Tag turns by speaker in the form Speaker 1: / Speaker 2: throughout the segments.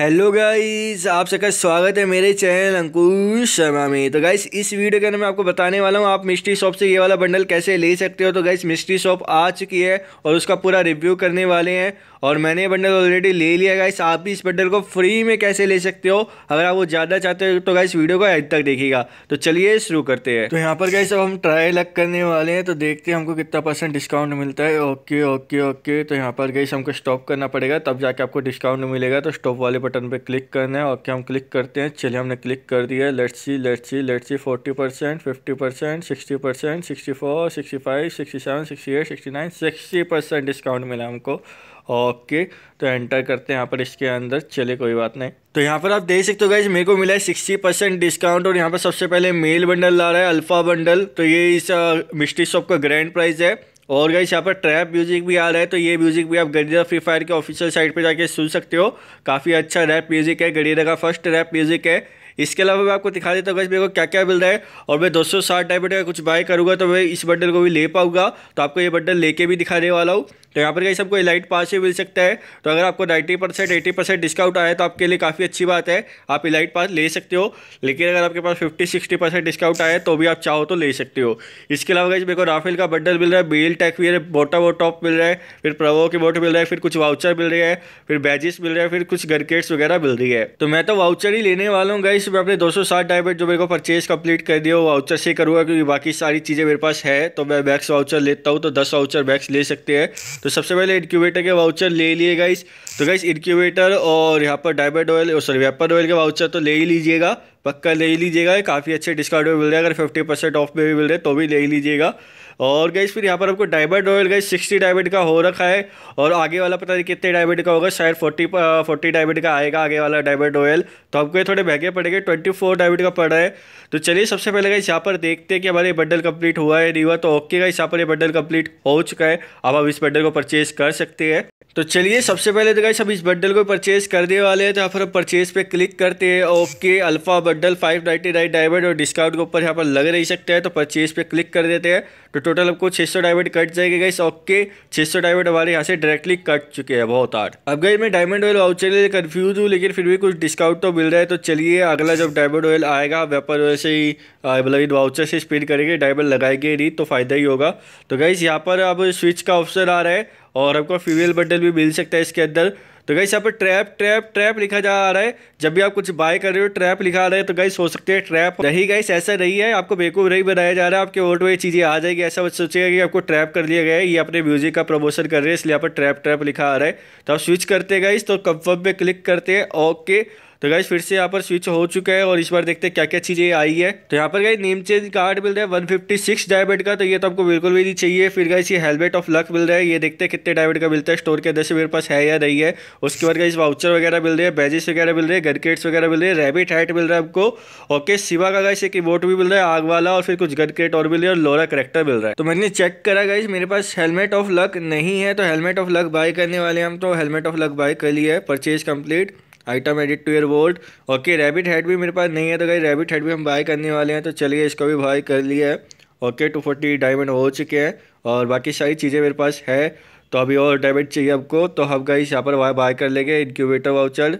Speaker 1: Hello guys आप सबका स्वागत है मेरे चैनल अंकुश शर्मा में। तो गाइस इस वीडियो के अंदर मैं आपको बताने वाला हूँ, आप मिस्ट्री शॉप से ये वाला बंडल कैसे ले सकते हो। तो गाइस मिस्ट्री शॉप आ चुकी है और उसका पूरा रिव्यू करने वाले हैं। और मैंने ये बंडल ऑलरेडी ले लिया गाइस आप भी इस बंडल को फ्री में कैसे ले सकते हो? अगर आप वो ज़्यादा चाहते हो तो गाइस वीडियो को आज तक देखिएगा। तो चलिए शुरू करते हैं। तो यहाँ पर गाइस अब हम ट्राई लग करने वाले हैं तो देखते हैं हमको कितना परसेंट डिस्काउंट मिलता है। ओके ओके ओके तो यहाँ पर गाइस हमको स्टॉप करना पड़ेगा। तब जाके आपको डिस्काउंट मिलेगा। तो स्टॉप वाले बटन पर क्लिक करना है। ओके हम क्लिक करते हैं। चलिए, हमने क्लिक कर दिया। Let's see let's see let's see forty percent fifty percent sixty percent sixty four sixty five sixty seven sixty eight sixty nine sixty percent discount मिला हमको। ओके तो एंटर करते हैं यहाँ पर इसके अंदर। चले कोई बात नहीं। तो यहाँ पर आप देख सकते हो गाइज़ मेरे को मिला है सिक्सटी परसेंट डिस्काउंट और यहाँ पर सबसे पहले मेल बंडल ला रहा है अल्फ़ा बंडल तो ये इस मिस्ट्री शॉप का ग्रैंड प्राइस है। और गाइस यहाँ पर ट्रैप म्यूज़िक भी आ रहा है तो ये म्यूज़िक भी आप गरीदा फ्री फायर के ऑफिशियल साइट पे जाके सुन सकते हो। काफ़ी अच्छा रैप म्यूज़िक है गरीदा का फ़र्स्ट रैप म्यूज़िक है। इसके अलावा मैं आपको दिखा देता हूँ मेरे को क्या क्या मिल रहा है। और मैं दो सौ साठ डायमंड का कुछ बाय करूँगा तो मैं इस बंडल को भी ले पाऊँगा। तो आपको ये बंडल लेके भी दिखाने वाला हूँ। तो यहाँ पर कहीं सबको इलाइट पास ही मिल सकता है। तो अगर आपको ninety percent eighty percent discount आया तो आपके लिए काफ़ी अच्छी बात है। आप इलाइट पास ले सकते हो। लेकिन अगर आपके पास फिफ्टी सिक्सटी परसेंट डिस्काउंट आया तो भी आप चाहो तो ले सकते हो। इसके अलावा मेरे को राफेल का बंडल मिल रहा है। बेल टैक भी बोटा वो टॉप मिल रहा है। फिर प्रवो के बोट मिल रहा है। फिर कुछ वाउचर मिल रहा है। फिर बैजिस मिल रहा है। फिर कुछ गरकेट्स वगैरह मिल रही है। तो मैं तो वाउचर ही लेने वाला हूँ गाइस मैं अपने दो सौ साठ डायमंड जो मेरे को परचेज कंप्लीट कर दिया, वो वाउचर से करूँगा क्योंकि बाकी सारी चीज़ें मेरे पास है। तो मैं मैक्स वाउचर लेता हूँ तो दस वाउचर मैक्स ले सकते हैं। तो सबसे पहले इनक्यूबेटर के वाउचर ले लिए गाइस तो गाइस इनक्यूबेटर और यहाँ पर diamond oil sorry vapour oil के वाउचर तो ले ही लीजिएगा। पक्का ले लीजिएगा काफ़ी अच्छे डिस्काउंट में मिल रहा है। अगर फिफ्टी परसेंट ऑफ़ में भी मिल रहे तो भी ले लीजिएगा। और गई फिर यहाँ पर आपको डायमंड ऑयल गई सिक्सटी डायमंड का हो रखा है। और आगे वाला पता नहीं कितने डायमंड का होगा, शायद फोर्टी फोर्टी डायमंड का आएगा आगे वाला डायमंड ऑयल तो आपको ये थोड़े महँगे पड़ेंगे ट्वेंटी फोर डायमंड का पड़ रहा है। तो चलिए सबसे पहले गई यहाँ पर देखते हैं कि हमारे बंडल कंप्लीट हुआ है नहीं हुआ। तो ओके गई यहाँ पर ये बंडल कंप्लीट हो चुका है। अब आप इस बंडल को परचेज कर सकते हैं। तो चलिए, सबसे पहले तो गाइस अब इस बंडल को परचेज कर देने वाले हैं तो यहाँ पर हम परचेज पे क्लिक करते हैं okay alpha bundle five ninety nine diamond और डिस्काउंट के ऊपर यहाँ पर लग नहीं सकते हैं तो परचेज पे क्लिक कर देते हैं तो टोटल आपको छः सौ डायमंड कट जाएगी गाइस ओके छः सौ डायमंड हमारे यहाँ से डायरेक्टली कट चुके हैं, बहुत आठ अब गई मैं डायमंड ऑयल वाउचर के लिए कन्फ्यूज़ हूँ, लेकिन फिर भी कुछ डिस्काउंट तो मिल रहा है तो चलिए, अगला जब डायमंड ऑयल आएगा व्यापार ऑयल से ही मतलब इन वाउचर से स्पिन करेंगे डायमंड लगाएँगे नहीं तो फ़ायदा ही होगा। तो गाइस यहाँ पर अब स्विच का ऑप्शन आ रहा है और आपको फीमेल बंडल भी मिल सकता है इसके अंदर। तो गाइस यहाँ पर ट्रैप ट्रैप ट्रैप लिखा जा रहा है। जब भी आप कुछ बाय कर रहे हो ट्रैप लिखा रहा है तो गाइस हो सकते हैं ट्रैप नहीं गाइस ऐसा नहीं है। आपको बेकूफ नहीं बनाया जा रहा। है आपके वोट में चीज़ें आ जाएगी। ऐसा मत कि आपको ट्रैप कर लिया गया है। ये अपने म्यूज़िक का प्रमोशन कर रहे हैं, इसलिए यहाँ पर ट्रैप ट्रैप लिखा आ रहा है। तो आप स्विच करते हैं गाइस तो कंफर्म पे क्लिक करते हैं। ओके तो गाइस फिर से यहाँ पर स्विच हो चुका है और इस बार देखते हैं क्या क्या चीज़ें आई है। तो यहाँ पर गाइस नेम चेंज कार्ड मिल रहा है वन फिफ्टी सिक्स डायमंड का तो ये तो आपको बिल्कुल भी नहीं चाहिए। फिर गाइस ये हेलमेट ऑफ़ लक मिल रहा है, ये देखते हैं कितने डायबेट का मिलता है। स्टोर के अंदर से मेरे पास है या नहीं है। उसके बाद गाइस वाउचर वगैरह मिल रहे हैं बैजेस वगैरह मिल रहे हैं गनकेट्स वगैरह मिल रहे हैं रेबिट हैट मिल रहा है आपको। ओके सिवा का गाइस एक इमोट भी मिल रहा है आग वाला और फिर कुछ गनकेट और मिल रही है और लोरा करेक्टर मिल रहा है। तो मैंने चेक करा गाइस मेरे पास हेलमेट ऑफ़ लक नहीं है तो हेलमेट ऑफ़ लक बाय करने वाले हम तो हेलमेट ऑफ़ लक बाय कर लिया है purchase complete item added to your vault okay rabbit head भी मेरे पास नहीं है तो कहीं रैबिट हेड भी हम बाय करने वाले हैं तो चलिए इसको भी बाय कर लिया है। ओके टू फोर्टी डायमंड हो चुके हैं, और बाकी सारी चीज़ें मेरे पास है। तो अभी और डायमंड चाहिए आपको तो हम गाइस यहाँ पर बाय कर लेंगे इनक्यूबेटर वाउचर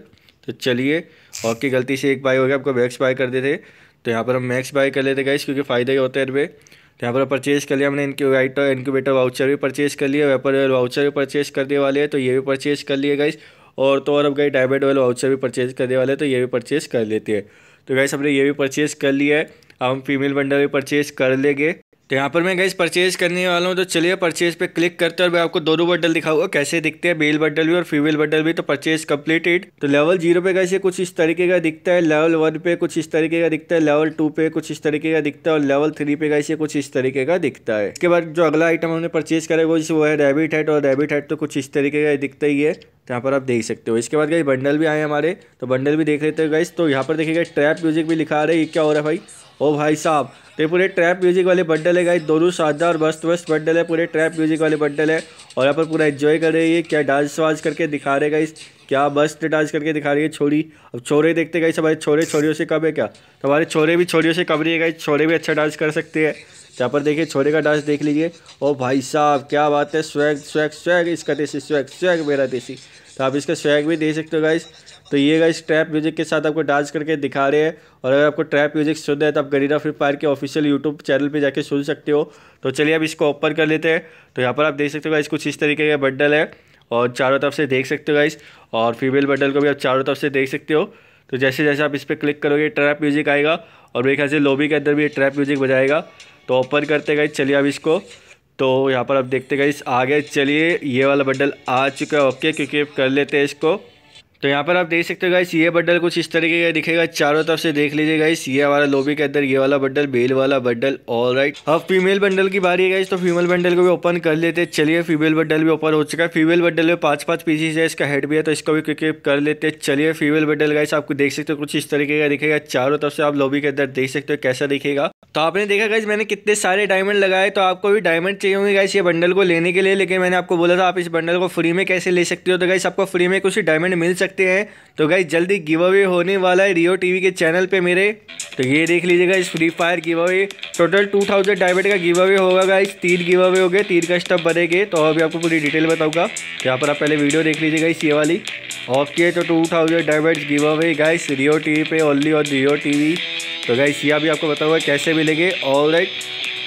Speaker 1: तो चलिए ओके गलती से एक बाय हो गया, आपको मैक्स बाय कर देते। तो यहाँ पर हम मैक्स बाय कर लेते गाइस क्योंकि फ़ायदा ही होता है इनमें। तो यहाँ पर परचेज़ कर लिया हमने इनक्यूबेटर इनक्यूबेटर वाउचर भी परचेज़ कर लिया वेपर वाउचर भी परचेज़ करने वाले हैं तो ये भी परचेज़ कर लिए गाइस और तो और अब गई डायमंड वाले वाउचर भी परचेज़ करने वाले तो ये भी परचेज़ कर लेते हैं। तो गैस हमने ये भी परचेज़ कर लिया है। हम फीमेल बंडल भी परचेज़ कर लेंगे। तो यहाँ पर मैं गैस परचेज करने वाला हूँ तो चलिए परचेज पे क्लिक करते हैं और मैं आपको दोनों बंडल दिखाऊँगा, कैसे दिखते हैं मेल बंडल भी और फीमेल बंडल भी तो परचेज कंप्लीटेड तो लेवल ज़ीरो पे कैसे कुछ इस तरीके का दिखता है लेवल वन पे कुछ इस तरीके का दिखता है लेवल टू पे कुछ इस तरीके का दिखता है और लेवल थ्री पे कैसे कुछ इस तरीके का दिखता है। इसके बाद जो अगला आइटम हमने परचेज करा वो वो है रेबिट हेड और रेबिट हेड तो कुछ इस तरीके का दिखता ही है तो यहाँ पर आप देख सकते हो। इसके बाद गई बंडल भी आए हमारे तो बंडल भी देख लेते हो गाइस तो यहाँ पर देखिएगा ट्रैप म्यूज़िक भी लिखा रहा ये क्या हो रहा है भाई? ओ भाई साहब तो पूरे ट्रैप म्यूज़िक वाले बंडल है गाइस दोनों शानदार मस्त मस्त बंडल है, पूरे ट्रैप म्यूज़िक वाले बंडल है। और यहाँ पर पूरा एंजॉय कर रही है क्या डांस वांस करके दिखा रहे गाइस क्या मस्त डांस करके दिखा रही है छोरी। अब छोरे देखते गए हमारे छोरे छोरियों से कम है क्या? तो हमारे छोरे भी छोरियों से कम रही है गाइस छोरे भी अच्छा डांस कर सकते हैं। यहाँ पर देखिए, छोरे का डांस देख लीजिए। ओ भाई साहब, क्या बात है स्वैग स्वैग स्वैग इसका देसी स्वैग स्वैग मेरा देसी। तो आप इसका स्वैग भी दे सकते हो गाइस तो ये गाइस ट्रैप म्यूज़िक के साथ आपको डांस करके दिखा रहे हैं। और अगर आपको ट्रैप म्यूज़िक सुनना है तो आप गरीरा फ्री फायर के ऑफिशियल यूट्यूब चैनल पे जाके सुन सकते हो। तो चलिए, अब इसको ओपन कर लेते हैं। तो यहाँ पर आप देख सकते हो गाइस कुछ इस तरीके का बंडल है। और चारों तरफ़ से देख सकते हो गाइस और फीमेल बंडल को भी आप चारों तरफ़ से देख सकते हो। तो जैसे जैसे आप इस पर क्लिक करोगे ट्रैप म्यूज़िक आएगा। और मेरे ख्याल से लॉबी के अंदर भी ट्रैप म्यूज़िक बजाएगा। तो ओपन करते गए चलिए, अब इसको तो यहाँ पर आप देखते गए आगे चलिए, ये वाला बंडल आ चुका है ओके क्योंकि कर लेते हैं इसको। तो यहाँ पर आप देख सकते हो गाइस ये बंडल कुछ इस तरीके का दिखेगा। चारों तरफ़ से देख लीजिए गाइस ये हमारा लोबी के अंदर ये वाला बंडल, बेल वाला बंडल ऑल राइट अब फीमेल बंडल की बारी है गाइस तो फीमेल बंडल को भी ओपन कर लेते हैं। चलिए फीमेल बंडल भी ओपन हो चुका है। फीमेल बंडल में पाँच पाँच पीसीस है, इसका हेड भी है तो इसको भी क्योंकि कर लेते हैं। चलिए फीमेल बंडल गाइस आपको देख सकते हो कुछ इस तरीके का दिखेगा। चारों तरफ़ से आप लोबी के अंदर देख सकते हो कैसा दिखेगा। तो आपने देखा गाइस मैंने कितने सारे डायमंड लगाए तो आपको भी डायमंड चाहिए होंगे गाइस ये बंडल को लेने के लिए। लेकिन मैंने आपको बोला था, आप इस बंडल को फ्री में कैसे ले सकते हो? तो गाइस आपको फ्री में कुछ डायमंड मिल सकते हैं। तो गाइस जल्दी गिव अवे होने वाला है रियो टीवी के चैनल पे मेरे। तो ये देख लीजिएगा, इस Free Fire give away total two thousand diamond का गिव अवे होगा गाइस तीन गिव अवे हो गए, तीन का स्टप बनेंगे। तो अभी आपको पूरी डिटेल बताऊँगा। यहाँ पर आप पहले वीडियो देख लीजिएगा इस ये वाली। ओके तो two thousand diamond give away guys Rio TV पे ओनली और रियो टीवी तो गाइस ये अभी आपको बताऊँगा कैसे मिलेंगे। ऑल राइट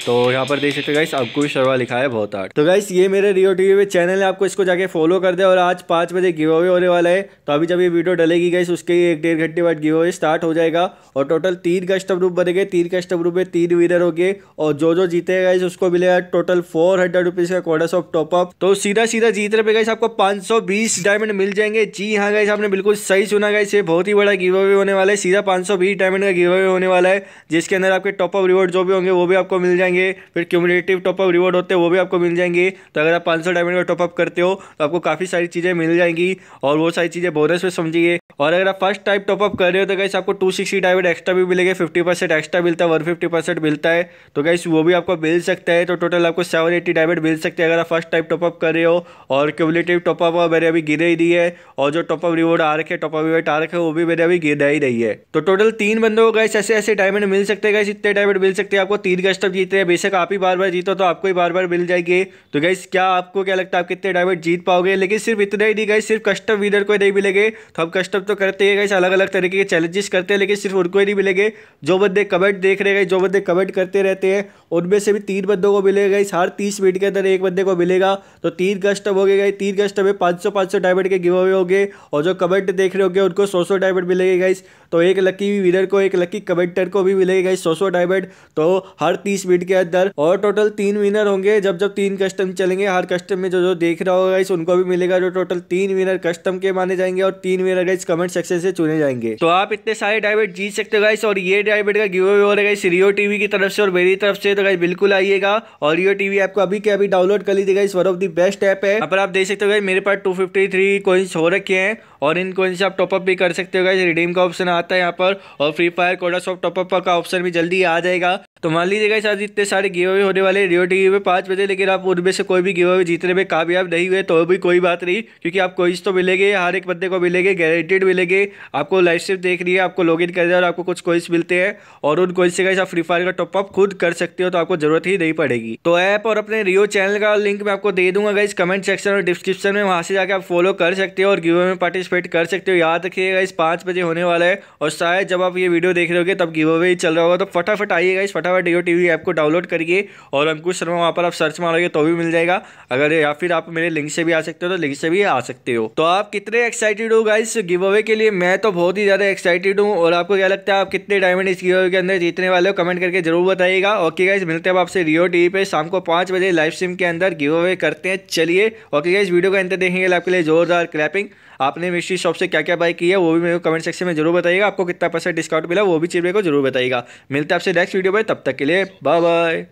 Speaker 1: तो यहाँ पर देख सकते हो गाइस अंकुश शर्मा लिखा है बहुत आर्ट तो गाइस ये मेरे रियो टीवी पे चैनल है, आपको इसको जाके फॉलो कर दे। और आज पाँच बजे गिव अवे होने वाला है तो अभी जब ये वीडियो डलेगी गाइस उसके एक डेढ़ घंटे बाद गिव अवे स्टार्ट हो जाएगा। और टोटल तीन कस्टम ग्रुप बनेंगे, तीन कस्टम ग्रुप में तीन विनर गए और जो जो जीतेगा गाइस उसको मिलेगा टोटल फोर हंड्रेड रुपीज़ का कोडस ऑफ़ टॉपअप तो सीधा सीधा जीतने पे गाइस आपको पाँच सौ बीस डायमंड मिल जाएँगे। जी हाँ गाइस आपने बिल्कुल सही सुना गाइस ये बहुत ही बड़ा गिव अवे होने वाला है। सीधा पाँच सौ बीस डायमंड का गिव अवे होने वाला है, जिसके अंदर आपके टॉपअप रिवॉर्ड जो भी होंगे, वो भी आपको मिल जाएँगे। फिर क्यूमुलेट क्रिएटिव टॉपअप रिवॉर्ड होते हैं, वो भी आपको मिल जाएँगे। तो अगर आप 500 डायमंड का टॉपअप करते हो तो आपको काफ़ी सारी चीज़ें मिल जाएँगी और वो सारी चीज़ें बोनस में समझिए। और अगर आप फ़र्स्ट टाइप टॉपअप कर रहे हो तो गाइस आपको टू सिक्सटी डायमंड एक्स्ट्रा भी मिलेंगे फिफ्टी परसेंट एक्स्ट्रा मिलता है वन मिलता है। तो गाइस वो भी आपको मिल सकता है। तो टोटल आपको सेवन एट्टी डायमंड मिल सकते हैं अगर आप फ़र्स्ट टाइप टॉपअप कर रहे हो। और क्यूमुलेटिव टॉपअप मैंने अभी गिरे ही दी है। और जो टॉपअप रिवॉर्ड आ रखे टॉपअप रिवॉर्ड आ रखे वो भी मैंने अभी गिरा ही नहीं है। तो टोटल तीन बंदों को गाइस ऐसे ऐसे डायमंड मिल सकते हैं गाइस इतने डायमंड मिल सकते हैं, आपको तीन कस्टम जीते हैं बेशक आप ही बार बार जीतो तो आपको ही बार बार मिल जाएगी। तो गाइस क्या आपको क्या लगता है? आप कितने डायमंड जीत पाओगे? लेकिन सिर्फ़ इतना ही नहीं गाइस सिर्फ़ कस्टम विनर को नहीं मिलेंगे। तो हम कस्टम तो करते हैं गाइस अलग अलग तरीके के चैलेंजेस करते हैं, लेकिन सिर्फ़ उनको ही नहीं मिलेंगे। जो बंदे कमेंट देख रहे हैं जो बंदे कमेंट करते रहते हैं, उनमें से भी तीन बंदों को मिलेगा इस हर तीस मिनट के अंदर एक बंदे को मिलेगा। तो तीन कस्टम हो गए तीन कस्टम में पाँच सौ पाँच सौ डायमंड के गिव अवे हो गए और जो कमेंट देख रहे होंगे, उनको सौ सौ डायमंड मिलेंगे गाइस तो एक लकी विनर को, एक लकी कमेंटर को भी मिलेगी गाइस सौ सौ डायमंड तो हर तीस मिनट के अंदर और टोटल तीन विनर होंगे। जब जब तीन कस्टम चलेंगे, हर कस्टम में जो जो देख रहा होगा गाइस उनको भी मिलेगा जो टोटल तीन विनर कस्टम के माने जाएँगे और तीन विनर गाइस कमेंट सेक्शन से चुने जाएँगे। तो आप इतने सारे डायमंड जीत सकते हो गाइस और ये डायमंड का गिव अवे हो रहा है रियो टीवी की तरफ़ से और मेरी तरफ़ से। तो गाइस बिल्कुल आइएगा। और रियो टीवी ऐप को अभी के अभी डाउनलोड कर लीजिएगा इस one of the best app है। पर आप देख सकते हो गाइस मेरे पास टू फिफ्टी कोइंस हो रखे हैं। और इन कोइंस आप टॉपअप भी कर सकते हो गाइस रिडीम का ऑप्शन आता है यहाँ पर। और Free Fire Coda of top up का ऑप्शन भी जल्दी आ जाएगा। तो मान लीजिएगा शायद इतने सारे गिव अवे होने वाले रियो टीवी में पाँच बजे, लेकिन आप उनमें से कोई भी गिव अवे जीतने में कामयाब नहीं हुए तो भी कोई बात नहीं, क्योंकि आप कोई तो मिलेंगे, हर एक बंदे को मिलेंगे गारंटेड मिलेंगे। आपको लाइव स्ट्रीम देख रही है, आपको लॉग इन कर और आपको कुछ कोइंस मिलते हैं। और उन कोइंस से आप फ्री फायर का टॉपअप खुद कर सकते हो तो आपको ज़रूरत ही नहीं पड़ेगी। तो ऐप और अपने रियो चैनल का लिंक मैं आपको दे दूँगा इस कमेंट सेक्शन और डिस्क्रिप्शन में। वहाँ से जाकर आप फॉलो कर सकते हो और गिव में पार्टिसिपेट कर सकते हो। याद रखिएगा इस पाँच बजे होने वाला है। और शायद जब आप ये वीडियो देख रहे होगे, तब गिव अवे चल रहा होगा। तो फटाफट आइएगा इस फटाफट रियो टीवी ऐप को डाउनलोड करिए और अंकुश शर्मा वहाँ पर आप सर्च मारोगे तो भी मिल जाएगा। अगर या फिर आप मेरे लिंक से भी आ सकते हो तो लिंक से भी आ सकते हो। तो आप कितने एक्साइटेड हो गाइस गिव अवे के लिए मैं तो बहुत ही ज़्यादा एक्साइटेड हूँ और आपको क्या लगता है आप कितने डायमंड इस गिव अवे के अंदर जीतने वाले हो? कमेंट करके ज़रूर बताइएगा। ओके गाइज़ मिलते हैं आपसे रियो टीवी पे शाम को पाँच बजे लाइव स्ट्रीम के अंदर। गिव अवे करते हैं, चलिए। ओके गाइज़ वीडियो का अंतर देखेंगे। आपके लिए जोरदार क्लैपिंग आपने मिस्ट्री शॉप से क्या क्या बाई की है, वो भी मेरे को कमेंट सेक्शन में ज़रूर बताइएगा। आपको कितना परसेंट डिस्काउंट मिला, वो भी चीज़ मेरे को ज़रूर बताइएगा। मिलते हैं आपसे नेक्स्ट वीडियो में तब तक के लिए बाय बाय